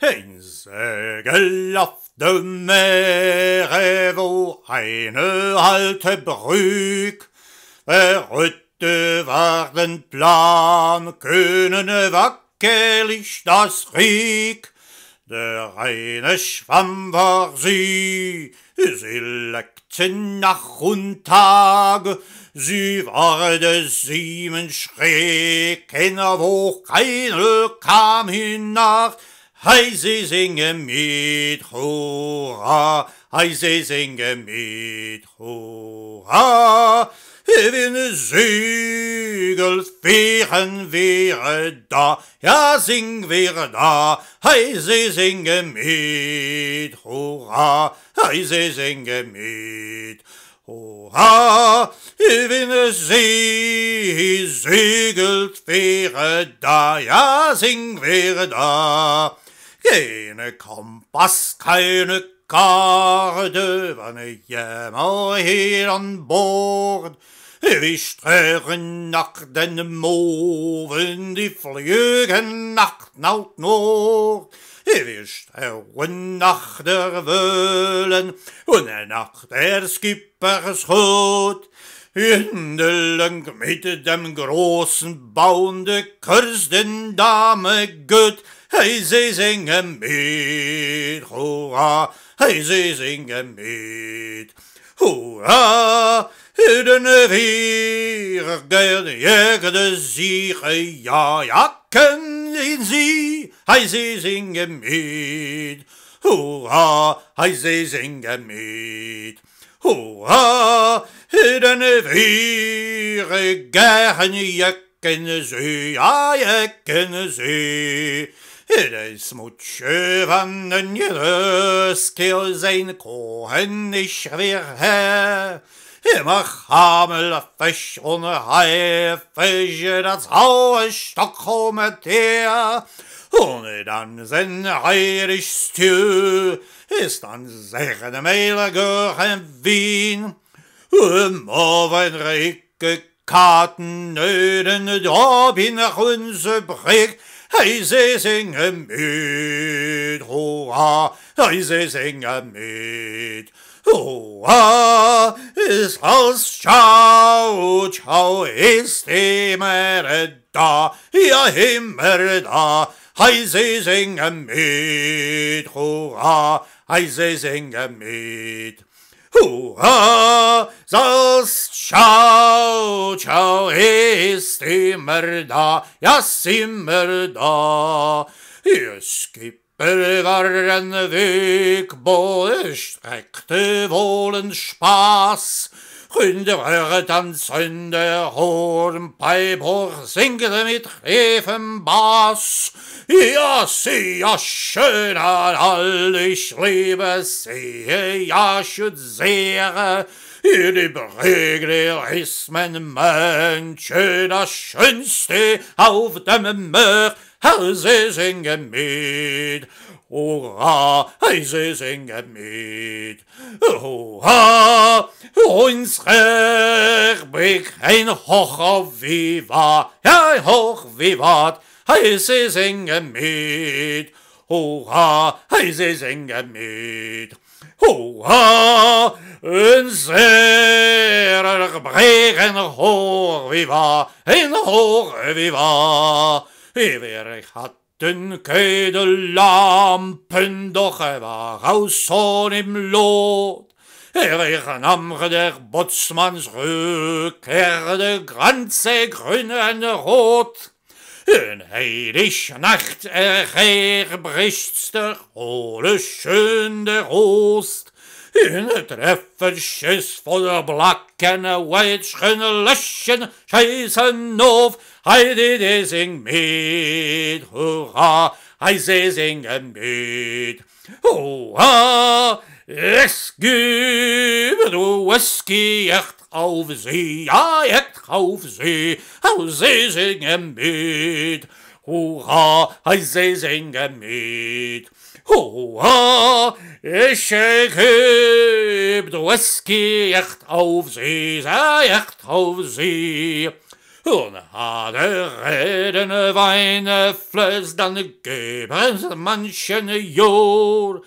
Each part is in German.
Ein Segel auf dem Meere, wo eine alte Brück verrückte war den Plan, können wackelig das Rieg. Der eine Schwamm war sie, sie leckte Nacht und Tag, sie war des sieben Schrecken, wo keine kam hinab, Hei, sie singen mit, hurra, hei, sie singen mit, hurra. Wenn Segel fähren wäre da, ja, sing wäre da, hei, sie singen mit, hurra, hei, sie singen mit, Hurra, wenn See segelt da, ja, sing wäre da. Keine Kompass, keine Karte, wann jemmer hier an Bord. Wir strören nach den Moven, die flügen nach Naut Nord. Wir strören nach der Wöhlen und nach der Skippers Hindelang mit dem großen Baum de Kurs den Dame gut, hei sie singen mit, hurra, hei sie singen mit. Hurra, hiden wir gern jegde siche, ja, jacken in sie, hei sie singen mit. Hurra, hei sie singen mit. Hurra, den wir gern jacken sie, ja, jacken sie, det smutsje vannen gerøskel sein kohen ich wir her. Immer Hamel, Fisch und Haifisch, das Haue Stockholm der. Und dann heilig Stü, ist dann sehr Mehl gehören Wien. Um oven Ricke Karten, Nöden, Dobin, Runse, Brick, Hei, sie singen mit, hurra, hei, sie singen mit. Hurra, ist aus Schau, Schau ist immer da, ja immer da. Hei, sie singen mit, hurra, hei, sie singen mit. Hurra, das Ciao, ciao ist immer da, ja, ist immer da. Ihr Skipper war ein Wegboot, streckte wohl Spaß. Kunde höre tanzen der Hornpeip hoch, singte mit Refen Bass. Ja, sie, ja, schön an all, ich liebe sie, ja, schüt sehr. Die Prägler ist mein Menschen, das Schönste auf dem Meer. Sie singen mit, hurra, sie singen mit, hurra, unser Blick ein auf Viva, ein Hoch Vivat, sie singen mit, hurra, sie singen mit, hurra, unser Blick ein Hoch Viva, ein Hoch Viva, wir hatten keine Lampen, doch er war aus so im Lot. Er nahm der Botsmanns Rücker, der ganze grün und rot. In heilig Nacht er bricht der hohle schön der Ost. In treffen Schiss voller Blacken, Weitschen, Löschen, scheißen auf, Heidi, die sing mit, hurra, hei, sie singen mit, hurra, es gibt du Whisky, echt auf sie, ja, echt auf sie, hau, sie singen mit, hurra, hei, sie singen mit, hurra, ich geb du Whisky, echt auf sie, ja, echt auf sie, Und alle reden Weine flößt, dann geben's manchen Jahr.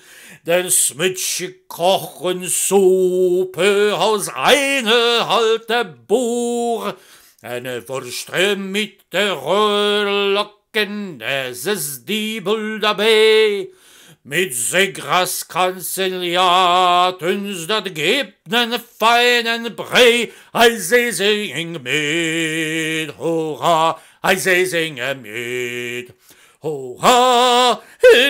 Der Smitsche kochen Suppe aus eine halte Buhr. Eine Wurst mit der Röhrlocken, es ist die Bull dabei. Mit Segras Kanzeliat uns dat gibt nen feinen Brei, ei se sing mit, hurra, ei se sing mit. Hurra,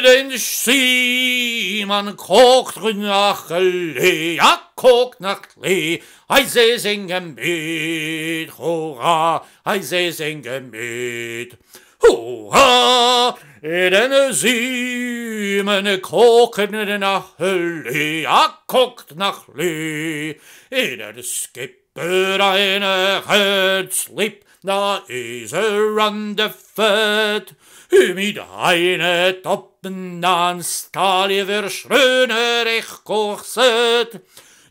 den Schiemann kocht nach Lee, ja, kocht nach Lee, ei se sing mit, hurra, ei se sing mit. Hurra, den Siemen koken nach Lee, ja, kocht nach Lee, der Skipper eine Herzlieb, da is er an de Fett, mit eine Toppen an Stalie verschröner ich kochset,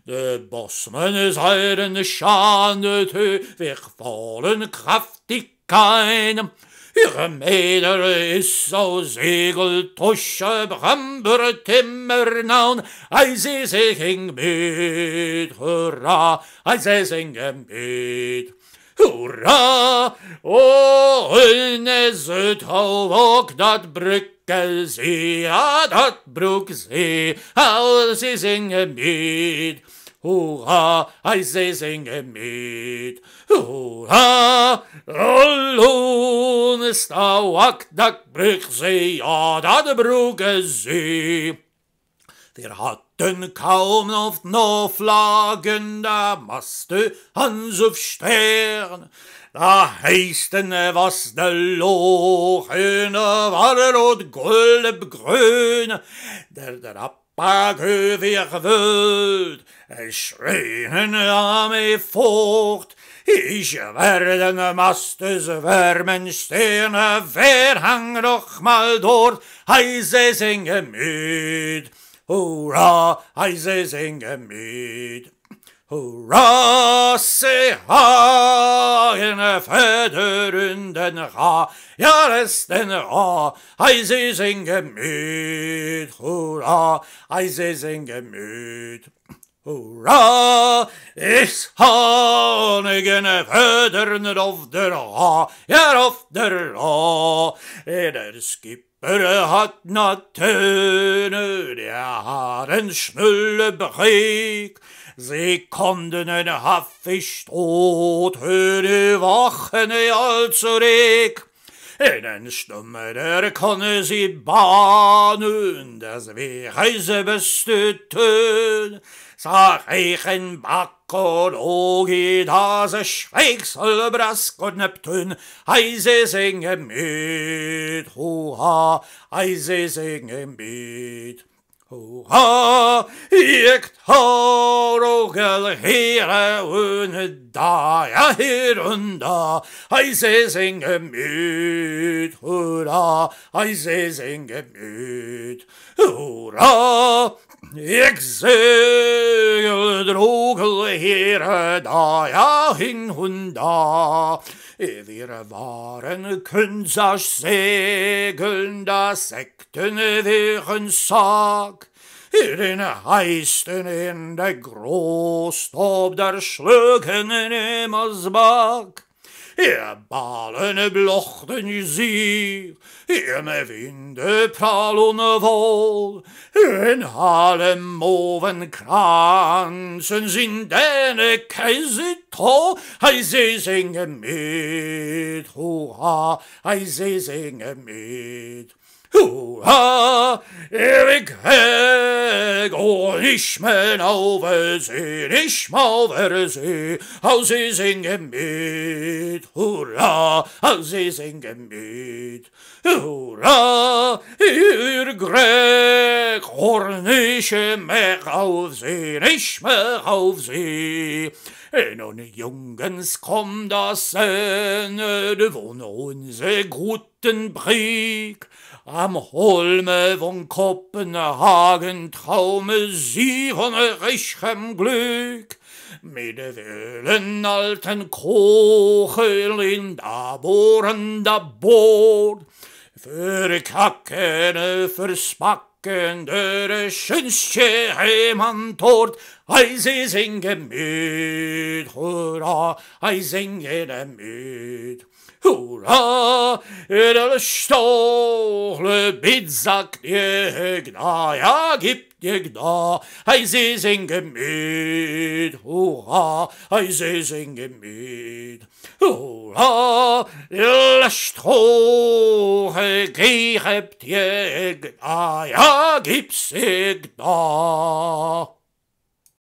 De bosmen seiden schande tö, wir fallen kraftig keinem, Ihre Mäder is so Segeltusche, Bramber, Timmernaun, ei sie sing mit, hurra, ei sie singen mit. Hurra, o ne zut hovok dat brücke see, ja dat bruk see, au sie singen mit. Hurra, ei sie singen mit. Hurra, alloon ist da wak dat bruk see, ja dat bruk see. Wir hatten kaum oft noch Flaggen, da maste Hans auf Stern. Da heisten was de Lochen war rot gulb grün, der der Pag eo vir veud, e schreien am e fort, Ich werde ne mastes vermen stehen, wer hang noch mal dort, heise singe mit. Hurra, heise singe mit. Hurra, se ha, in föderunden ha, ja, resten ha, ei se singe mit. Hurra, ei se singe mit. Hurra, is hanigen födern of der ha, ja, of der ha, der skipper hat natöne, der har en schnullebrik, Sie konnten en haffisch tot, höre wachen also reg. En stumme der konne sie bahnen, das wäre beste Tön. Sag ich in Bakologi, da se Schweigsel, Brask und Neptun, heise singe mit, huha, heise singe mit. Hurra, ik torogel here un da, ja hier und da, heise singe mit, hurra, heise singe mit, hurra, ik segel drogel here da, ja hin und da, wir waren Künsers segeln, das Sekten wären Sag, den heisten in der Großtob der Schlögen in Emmersbach. Ihr Ballen blochten sie, im Winde prall und wohl, in allem Moven kranzen sind deine Käsito, hei sie singen mit, hurra, hei sie singen mit. Hurra, Erik Heg, oh, nicht mehr auf See, nicht mehr auf See, au sie singen mit, hurra, au sie singen mit, hurra, ihr Greg, oh, nicht mehr auf See, nicht mehr auf See, nun, Jungens, komm das Senne, wohne unser guten Brieg, am Holme von Kopenhagen traume sie von reichem Glück. mit vielen alten Kochel in da boren da Boot. Für Kacken, fürs Backen, der schönste Heimann tot, Hei, sie singen mit, hurra, hei, singen mit. Hurra, der Stochle bit sagt ihr gna, ja, gibt ihr gna, hei, sie singen mit, hurra, hei, sie singen mit. Hurra, der Stroche gehabt ihr gna, ja, gibt's ihr gna.